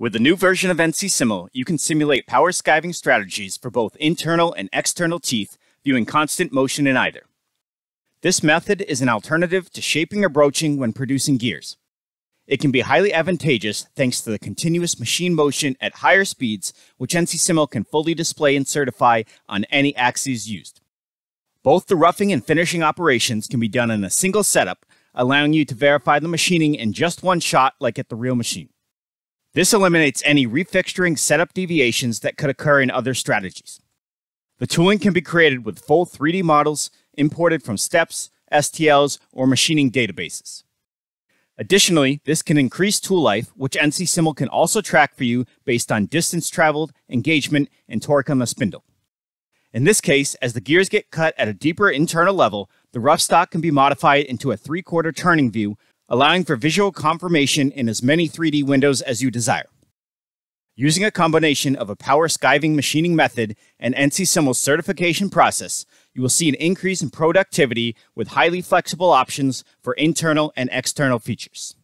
With the new version of NCSIMUL, you can simulate power skiving strategies for both internal and external teeth, viewing constant motion in either. This method is an alternative to shaping or broaching when producing gears. It can be highly advantageous thanks to the continuous machine motion at higher speeds, which NCSIMUL can fully display and certify on any axes used. Both the roughing and finishing operations can be done in a single setup, allowing you to verify the machining in just one shot like at the real machine. This eliminates any refixturing setup deviations that could occur in other strategies. The tooling can be created with full 3D models imported from steps, STLs, or machining databases. Additionally, this can increase tool life, which NCSIMUL can also track for you based on distance traveled, engagement, and torque on the spindle. In this case, as the gears get cut at a deeper internal level, the rough stock can be modified into a three-quarter turning view allowing for visual confirmation in as many 3D windows as you desire. Using a combination of a power skiving machining method and NCSIMUL's certification process, you will see an increase in productivity with highly flexible options for internal and external features.